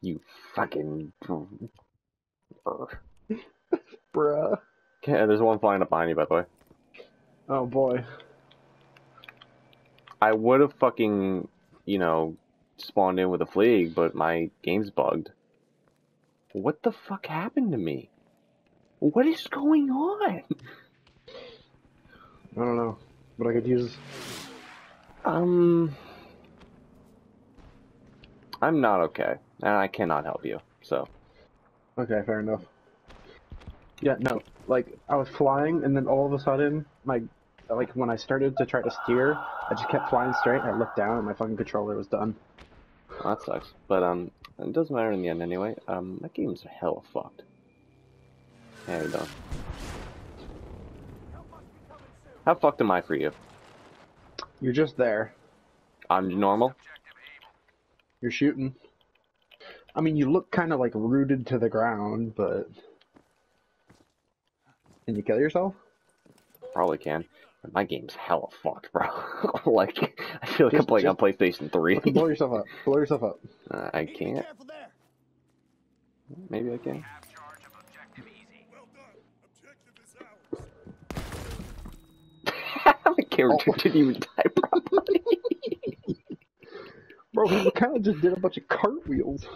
You fucking. Bruh. Okay, there's one flying up behind you, by the way. Oh boy. I would have fucking, you know, spawned in with a fleeg, but my game's bugged. What the fuck happened to me? What is going on? I don't know. But I could use. Um, I'm not okay, and I cannot help you. So, Okay, fair enough. Yeah, no. Like, I was flying, and then all of a sudden, my. Like, when I started to try to steer, I just kept flying straight, and I looked down, and my fucking controller was done. well, that sucks. But um, it doesn't matter in the end anyway. Um, that game's hella fucked. How you doing? How fucked am I for you? You're just there. I'm normal. You're shooting. I mean, you look kind of like rooted to the ground, but. Can you kill yourself? Probably can. My game's hella fucked, bro. like, I feel like I'm Just- playing on PlayStation 3. Blow yourself up. Blow yourself up. uh, I can't. Maybe I can. Have charge of objective easy. Well done. Objective is ours. My character Oh. didn't even die properly. Bro, he kind of just did a bunch of cartwheels.